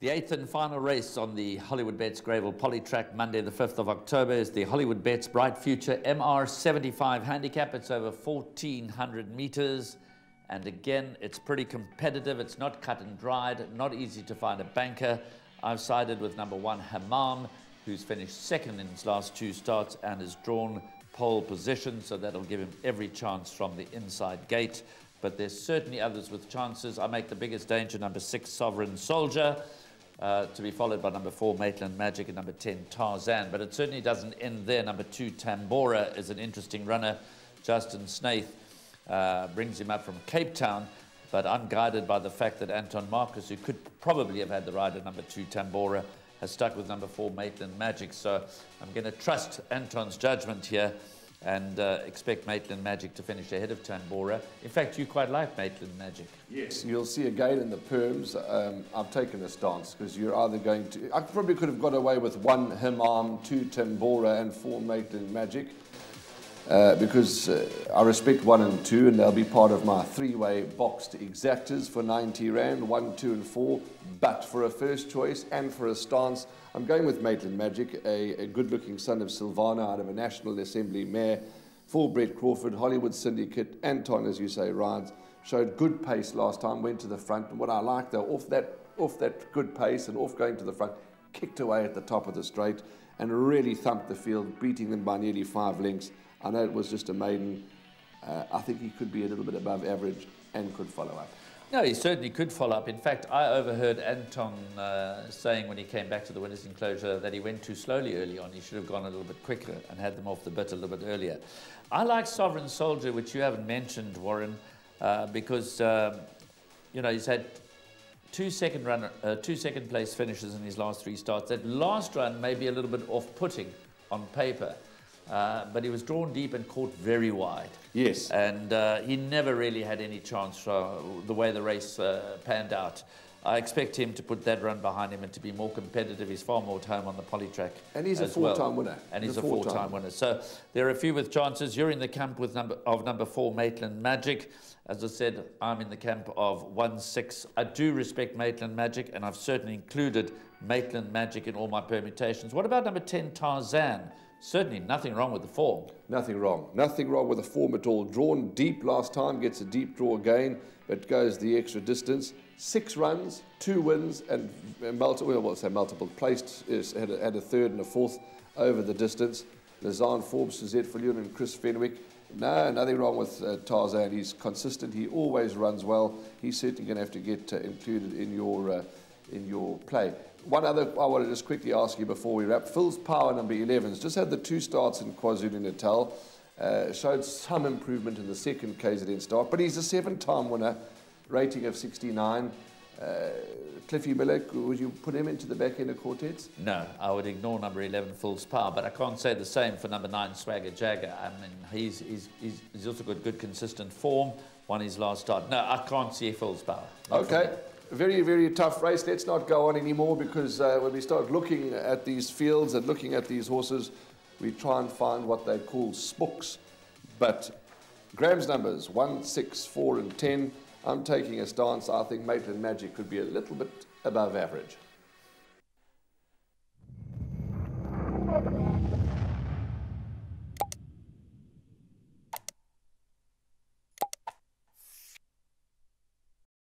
The eighth and final race on the Hollywood Bets Greyville Polytrack Monday, the 5th of October, is the Hollywood Bets Bright Future MR75 handicap. It's over 1,400 meters. And again, it's pretty competitive. It's not cut and dried, not easy to find a banker. I've sided with number one, Hamam, who's finished second in his last two starts and has drawn pole position, so that'll give him every chance from the inside gate. But there's certainly others with chances. I make the biggest danger, number six, Sovereign Soldier. Uh, to be followed by number four, Maitland Magic, and number 10, Tarzan. But it certainly doesn't end there. Number two, Tambora, is an interesting runner. Justin Snaith uh, brings him up from Cape Town. But I'm guided by the fact that Anton Marcus, who could probably have had the ride rider number two, Tambora, has stuck with number four, Maitland Magic. So I'm going to trust Anton's judgment here and uh, expect Maitland Magic to finish ahead of Tambora. In fact, you quite like Maitland Magic. Yes, you'll see again in the perms. Um, I've taken a stance because you're either going to. I probably could have got away with one Himam, two Tambora, and four Maitland Magic. Uh, because uh, I respect one and two, and they'll be part of my three-way boxed exactas for 90 rand, one, two, and four. But for a first choice and for a stance, I'm going with Maitland Magic, a, a good-looking son of Silvano out of a National Assembly mare. Full Brett Crawford, Hollywood Syndicate, Anton, as you say, rides. Showed good pace last time, went to the front. And what I like, though, off that, off that good pace and off going to the front, kicked away at the top of the straight and really thumped the field, beating them by nearly five lengths. I know it was just a maiden. Uh, I think he could be a little bit above average and could follow up. No, he certainly could follow up. In fact, I overheard Anton uh, saying when he came back to the winner's enclosure that he went too slowly early on. He should have gone a little bit quicker and had them off the bit a little bit earlier. I like Sovereign Soldier, which you haven't mentioned, Warren, uh, because um, you know he's had two second run, uh, two second place finishes in his last three starts. That last run may be a little bit off-putting on paper. Uh, but he was drawn deep and caught very wide. Yes. And uh, he never really had any chance for the way the race uh, panned out. I expect him to put that run behind him and to be more competitive. He's far more at home on the poly Polytrack. And he's a four-time well. winner. And he's, he's a four-time winner. So there are a few with chances. You're in the camp with number of number four, Maitland Magic. As I said, I'm in the camp of one six. I do respect Maitland Magic, and I've certainly included Maitland Magic in all my permutations. What about number 10, Tarzan? Certainly nothing wrong with the form. Nothing wrong. Nothing wrong with the form at all. Drawn deep last time, gets a deep draw again, but goes the extra distance. Six runs, two wins, and multiple, well, say multiple, placed, is, had, a, had a third and a fourth over the distance. Lazan Forbes, Suzette Fillion, and Chris Fenwick. No, nothing wrong with uh, Tarzan. He's consistent. He always runs well. He's certainly going to have to get uh, included in your, uh, in your play. One other I want to just quickly ask you before we wrap. Phil's Power number 11 has just had the two starts in KwaZulu-Natal. Uh, showed some improvement in the second KZN start, but he's a seven-time winner, rating of 69. Uh, Cliffy Miller, would you put him into the back end of quartets? No, I would ignore number 11, Phil's Power, but I can't say the same for number 9, Swagger Jagger. I mean, he's, he's, he's, he's also got good, consistent form, won his last start. No, I can't see Phil's Power. Okay very, very tough race. Let's not go on anymore because uh, when we start looking at these fields and looking at these horses, we try and find what they call spooks. But Graham's numbers, 1, 6, 4 and 10, I'm taking a stance. I think Maitland Magic could be a little bit above average.